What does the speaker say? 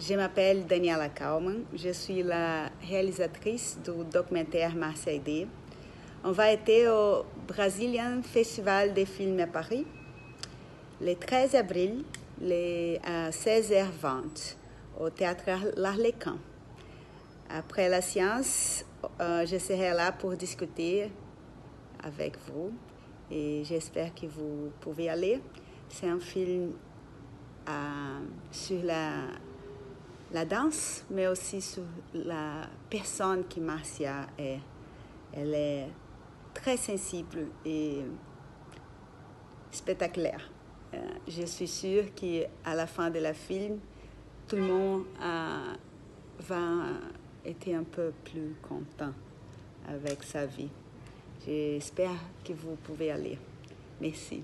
Je m'appelle Daniela Kalman, je suis la réalisatrice du documentaire Marseille D. On va être au Brazilian Festival des films à Paris le 13 avril à 16h20 au théâtre L'Arlequin. Après la séance, euh, je serai là pour discuter avec vous et j'espère que vous pouvez aller. C'est un film euh, sur la, la danse, mais aussi sur la personne qui Marcia est. Elle est très sensible et spectaculaire. Euh, je suis sûre qu'à la fin de la film, tout le monde euh, va être un peu plus content avec sa vie. J'espère que vous pouvez aller. Merci.